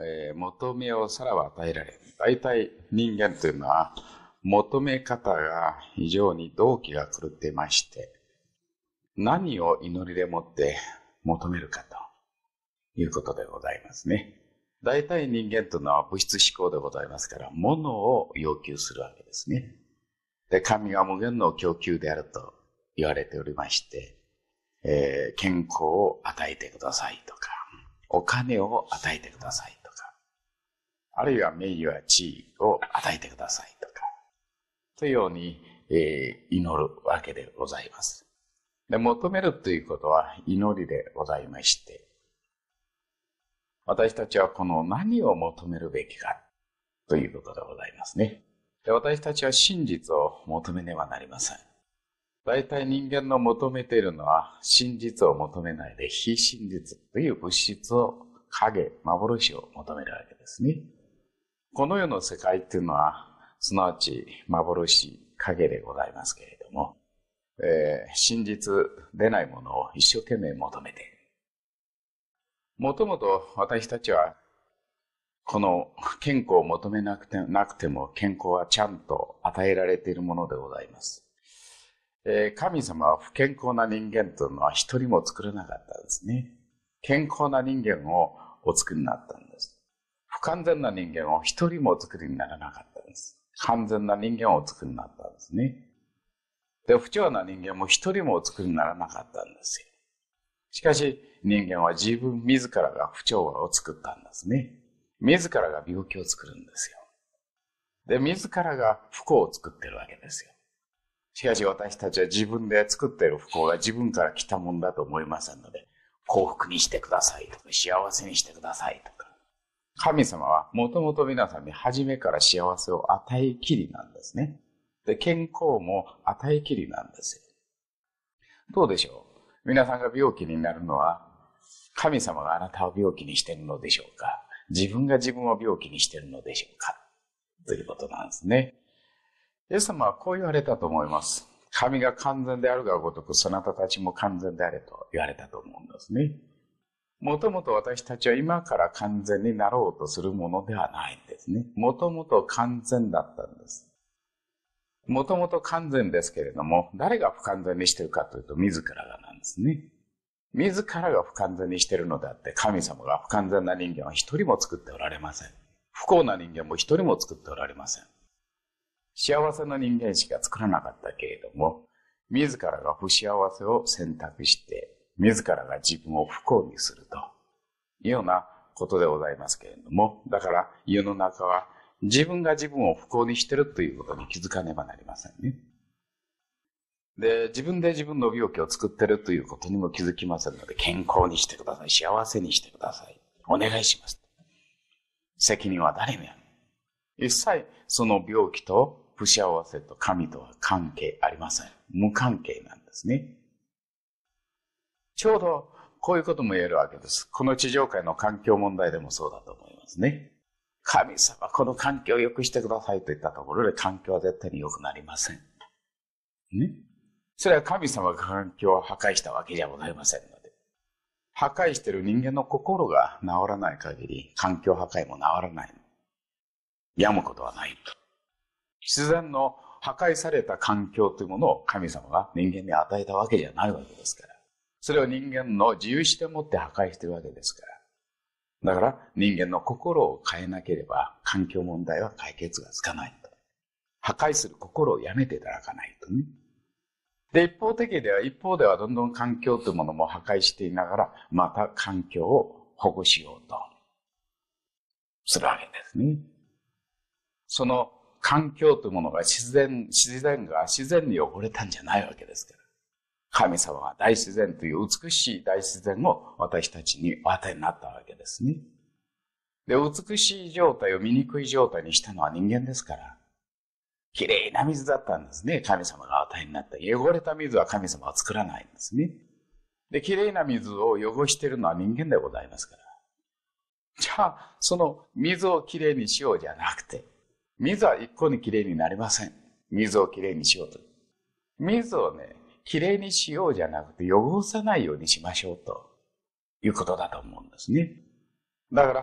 えー、求めをさらば与えられ。大体人間というのは、求め方が非常に動機が狂っていまして、何を祈りでもって求めるかということでございますね。大体人間というのは物質思考でございますから、物を要求するわけですね。で、神が無限の供給であると言われておりまして、えー、健康を与えてくださいとか、お金を与えてください、あるいは名誉や地位を与えてくださいとか、というように、えー、祈るわけでございます。で、求めるということは祈りでございまして、私たちはこの何を求めるべきかということでございますね。で私たちは真実を求めねばなりません。大体人間の求めているのは真実を求めないで非真実という物質を影、幻を求めるわけですね。この世の世界っていうのは、すなわち幻、影でございますけれども、えー、真実出ないものを一生懸命求めて。もともと私たちは、この健康を求めなくてなくても健康はちゃんと与えられているものでございます。えー、神様は不健康な人間というのは一人も作れなかったんですね。健康な人間をお作りになったんです。完全な人間を一人もお作りにならなかったんです。完全な人間をお作りになったんですね。で、不調な人間も一人もお作りにならなかったんですよ。しかし、人間は自分自らが不調和を作ったんですね。自らが病気を作るんですよ。で、自らが不幸を作ってるわけですよ。しかし私たちは自分で作っている不幸が自分から来たもんだと思いませんので、幸福にしてくださいとか、幸せにしてくださいとか。神様はもともと皆さんに初めから幸せを与えきりなんですね。で、健康も与えきりなんです。どうでしょう？皆さんが病気になるのは、神様があなたを病気にしてるのでしょうか？自分が自分を病気にしてるのでしょうか？ということなんですね。イエス様はこう言われたと思います。神が完全であるがごとく、そなたたちも完全であれと言われたと思うんですね。もともと私たちは今から完全になろうとするものではないんですね。もともと完全だったんです。もともと完全ですけれども、誰が不完全にしてるかというと、自らがなんですね。自らが不完全にしてるのであって、神様が不完全な人間は一人も作っておられません。不幸な人間も一人も作っておられません。幸せな人間しか作らなかったけれども、自らが不幸せを選択して、自らが自分を不幸にするというようなことでございますけれども、だから世の中は自分が自分を不幸にしてるということに気づかねばなりませんね。で、自分で自分の病気を作ってるということにも気づきませんので、健康にしてください。幸せにしてください。お願いします。責任は誰もやる？一切その病気と不幸せと神とは関係ありません。無関係なんですね。ちょうどこういうことも言えるわけです。この地上界の環境問題でもそうだと思いますね。神様、この環境を良くしてくださいと言ったところで環境は絶対に良くなりません。ね。それは神様が環境を破壊したわけじゃございませんので。破壊している人間の心が治らない限り、環境破壊も治らない。やむことはないと。自然の破壊された環境というものを神様が人間に与えたわけじゃないわけですから。それを人間の自由視点を持って破壊してるわけですから。だから人間の心を変えなければ環境問題は解決がつかないと。破壊する心をやめていただかないとね。で、一方的では、一方ではどんどん環境というものも破壊していながら、また環境を保護しようとするわけですね。その環境というものが自然、自然が自然に汚れたんじゃないわけですから。神様は大自然という美しい大自然を私たちにお与えになったわけですね。で、美しい状態を醜い状態にしたのは人間ですから。綺麗な水だったんですね。神様が与えになった。汚れた水は神様は作らないんですね。で、綺麗な水を汚しているのは人間でございますから。じゃあ、その水をきれいにしようじゃなくて、水は一向にきれいになりません。水をきれいにしようと。水をね、きれいにしようじゃなくて汚さないようにしましょうということだと思うんですね。だから